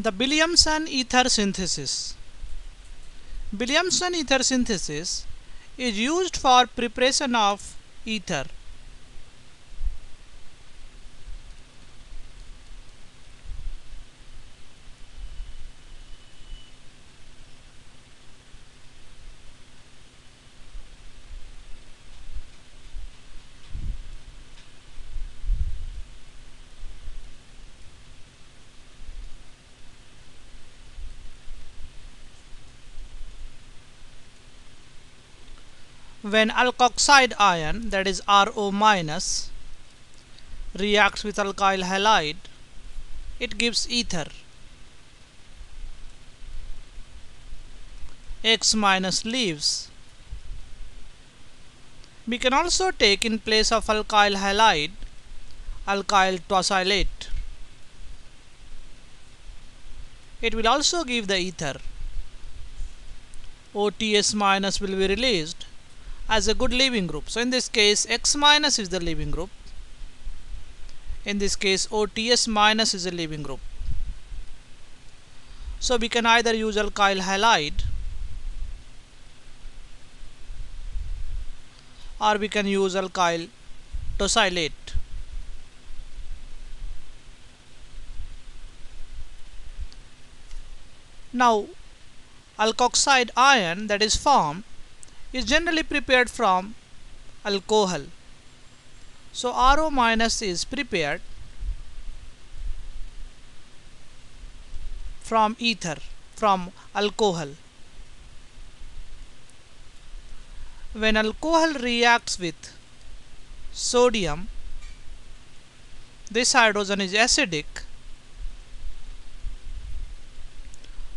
The Williamson ether synthesis. Williamson ether synthesis is used for preparation of ether. When alkoxide ion that is RO minus reacts with alkyl halide it gives ether. X minus leaves. We can also take in place of alkyl halide alkyl tosylate it will also give the ether. OTS minus will be released as a good leaving group. So in this case X minus is the leaving group. In this case OTS minus is a leaving group. So we can either use alkyl halide or we can use alkyl tosylate. Now alkoxide ion that is formed is generally prepared from alcohol. So RO minus is prepared from ether, from alcohol. When alcohol reacts with sodium, this hydrogen is acidic,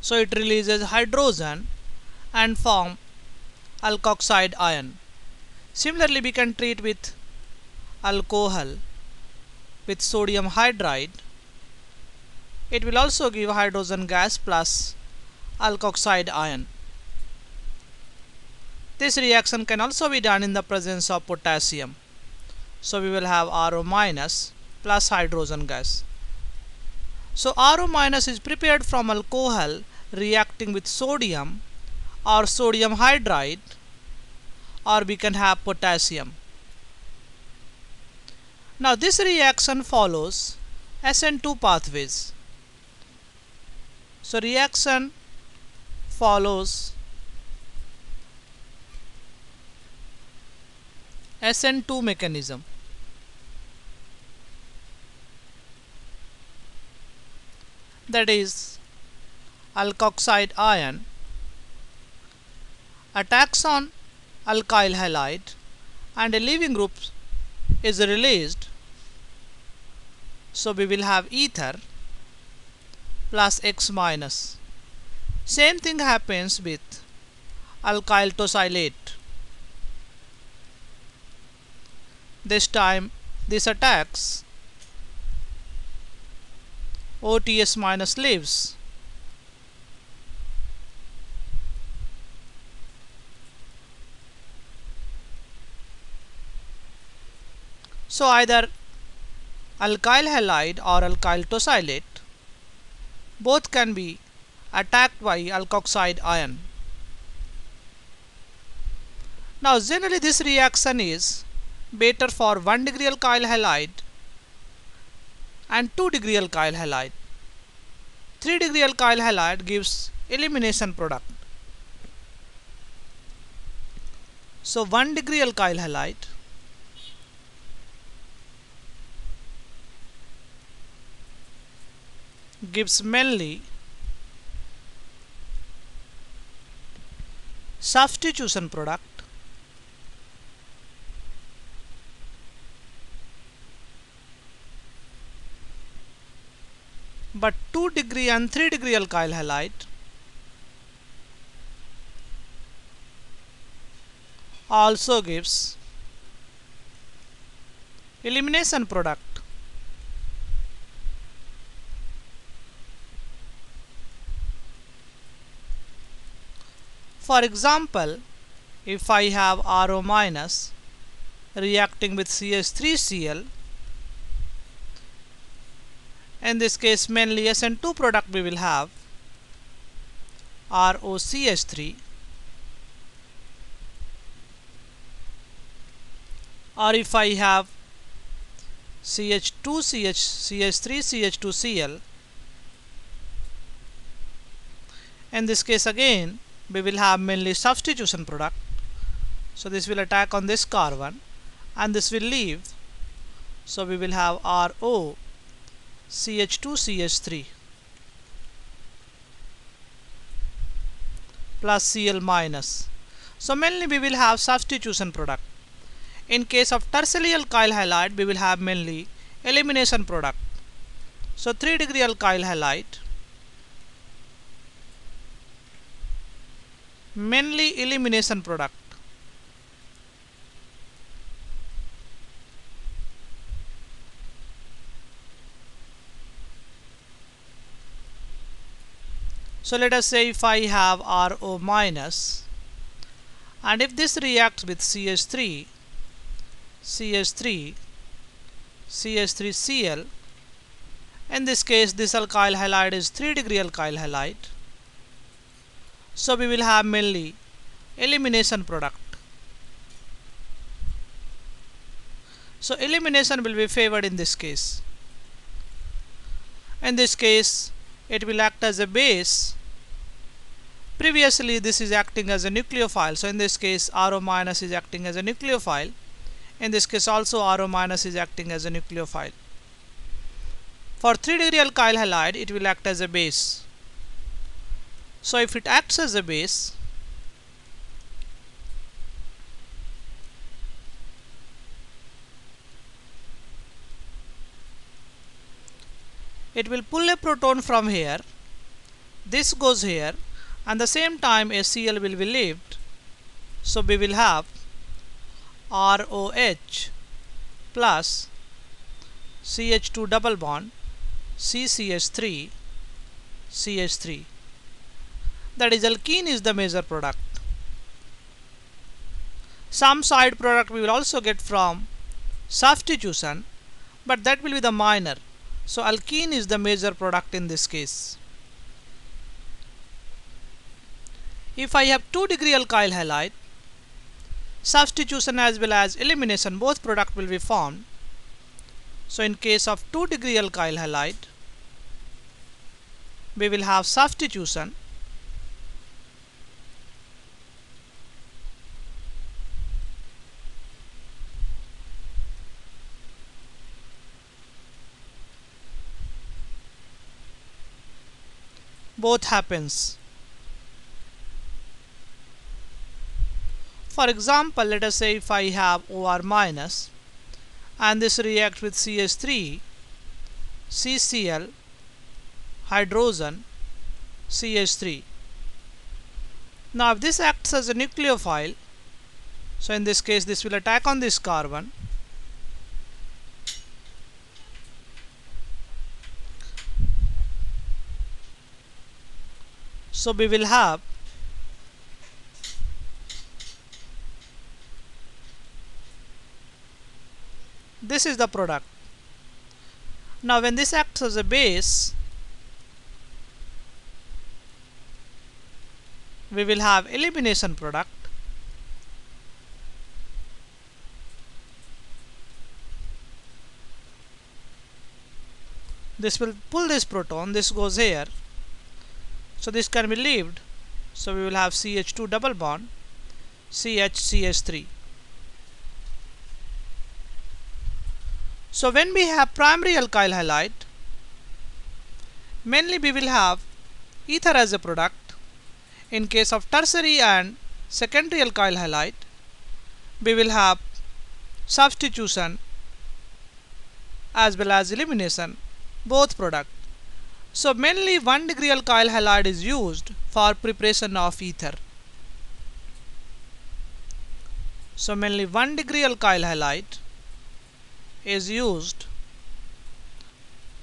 so it releases hydrogen and form alkoxide ion. Similarly, we can treat with alcohol with sodium hydride. It will also give hydrogen gas plus alkoxide ion. This reaction can also be done in the presence of potassium. So we will have RO minus plus hydrogen gas. So RO minus is prepared from alcohol reacting with sodium or sodium hydride or we can have potassium. Now this reaction follows SN2 pathways. So reaction follows SN2 mechanism. That is alkoxide ion attacks on alkyl halide and a leaving group is released. So we will have ether plus X minus. Same thing happens with alkyl tosylate this time this attacks OTS minus leaves So either alkyl halide or alkyl tosylate both can be attacked by alkoxide ion. Now generally this reaction is better for 1 degree alkyl halide and 2 degree alkyl halide. 3 degree alkyl halide gives elimination product. So 1 degree alkyl halide gives mainly substitution product. But 2 degree and 3 degree alkyl halide also gives elimination product For example, if I have RO minus reacting with CH3Cl, in this case mainly SN2 product we will have ROCH3 or if I have CH2 CH CH3 CH2Cl in this case again we will have mainly substitution product. So this will attack on this carbon and this will leave. So we will have RO CH2 CH3 plus Cl minus. So mainly we will have substitution product. In case of tertiary alkyl halide we will have mainly elimination product. So 3 degree alkyl halide mainly elimination product. So let us say if I have RO minus and if this reacts with CH3 CH3 CH3Cl in this case this alkyl halide is 3 degree alkyl halide so we will have mainly elimination product. So elimination will be favored in this case. In this case it will act as a base. Previously this is acting as a nucleophile. So in this case RO minus is acting as a nucleophile. In this case also RO minus is acting as a nucleophile. For 3 degree alkyl halide it will act as a base so if it acts as a base it will pull a proton from here this goes here and the same time a Cl will be left so we will have ROH plus CH2 double bond CCH3 CH3 that is alkene is the major product some side product we will also get from substitution but that will be the minor so alkene is the major product in this case. If I have 2 degree alkyl halide, substitution as well as elimination both product will be formed. So in case of 2 degree alkyl halide, we will have substitution both happens. For example, let us say if I have OR minus and this reacts with CH3, CCl, hydrogen, CH3. Now if this acts as a nucleophile, so in this case this will attack on this carbon so we will have this is the product. Now when this acts as a base we will have elimination product. This will pull this proton. This goes here so this can be leaved so we will have CH2 double bond CHCH3. so when we have primary alkyl halide mainly we will have ether as a product. In case of tertiary and secondary alkyl halide we will have substitution as well as elimination both product so mainly 1 degree alkyl halide is used for preparation of ether. So mainly 1 degree alkyl halide is used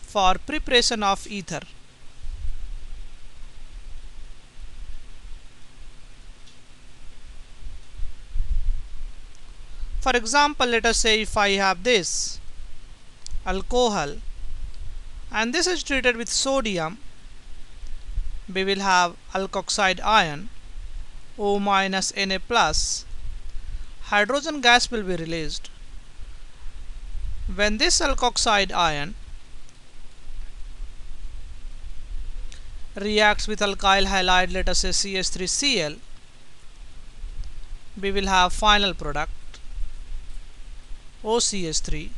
for preparation of ether. For example, let us say if I have this alcohol and this is treated with sodium. We will have alkoxide ion O minus Na plus. Hydrogen gas will be released. When this alkoxide ion reacts with alkyl halide let us say CH3Cl we will have final product OCH3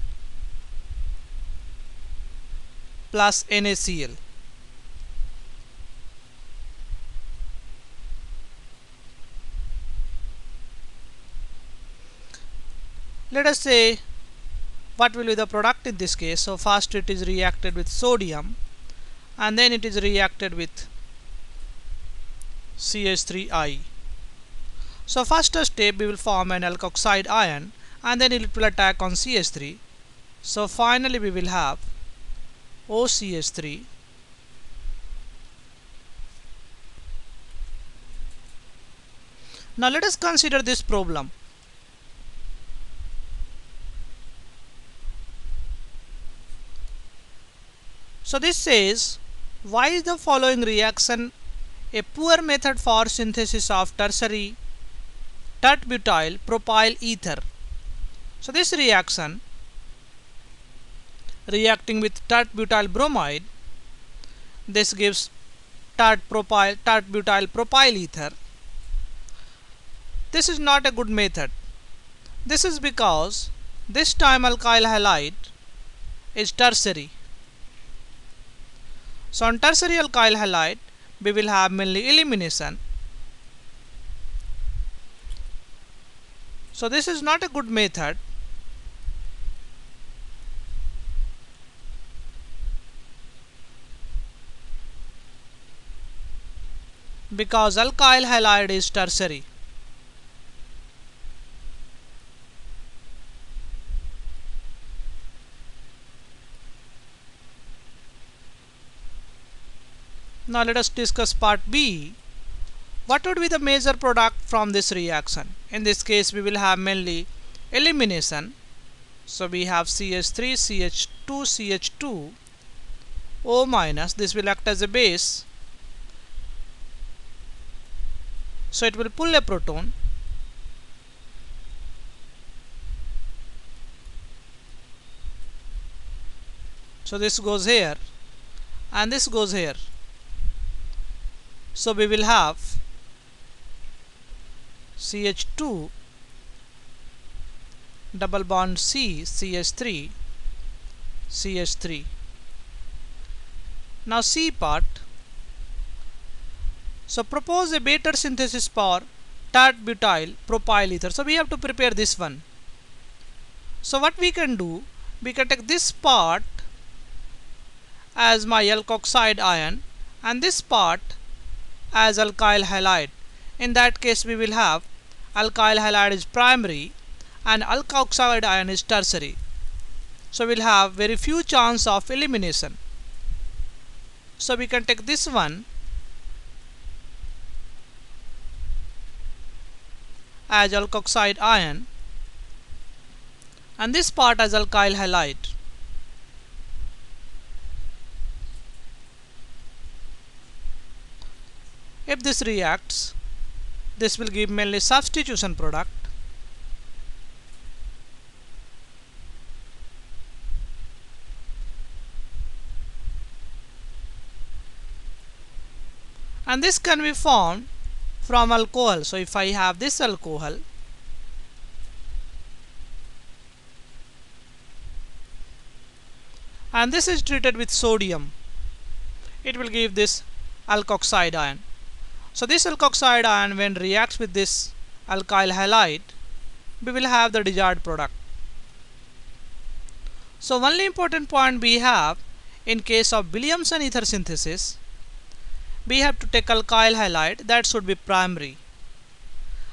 plus NaCl let us say what will be the product in this case? So first it is reacted with sodium and then it is reacted with CH3I so first step we will form an alkoxide ion and then it will attack on CH3 so finally we will have OCH3 now let us consider this problem So this says why is the following reaction a poor method for synthesis of tertiary tert-butyl propyl ether. So this reaction reacting with tert-butyl bromide this gives tert propyl tert-butyl propyl ether. This is not a good method. This is because this time alkyl halide is tertiary so on tertiary alkyl halide we will have mainly elimination. So this is not a good method because alkyl halide is tertiary. Now let us discuss part B. What would be the major product from this reaction? In this case we will have mainly elimination. So we have CH3, CH2, CH2, O minus. This will act as a base. So it will pull a proton. So this goes here and this goes here. So we will have CH2 double bond C CH3 CH3 now C part so propose a better synthesis for tert butyl propyl ether so we have to prepare this one so what we can do we can take this part as my alkoxide ion and this part as alkyl halide. In that case we will have alkyl halide is primary and alkoxide ion is tertiary. So we'll have very few chance of elimination. So we can take this one as alkoxide ion and this part as alkyl halide. If this reacts, this will give mainly substitution product and this can be formed from alcohol. So if I have this alcohol and this is treated with sodium it will give this alkoxide ion so this alkoxide ion when reacts with this alkyl halide we will have the desired product. So only important point we have in case of Williamson ether synthesis we have to take alkyl halide that should be primary.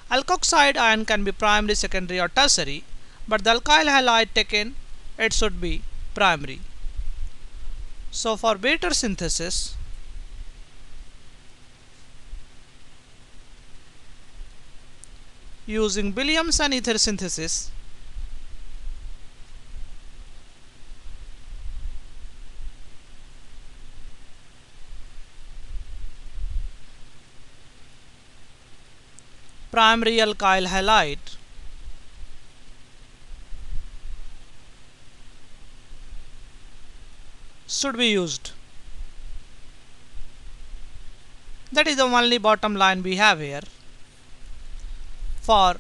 Alkoxide ion can be primary, secondary or tertiary but the alkyl halide taken it should be primary. So for better synthesis using Williamson ether synthesis primary alkyl halide. Should be used. That is the only bottom line we have here for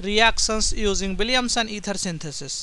reactions using Williamson ether synthesis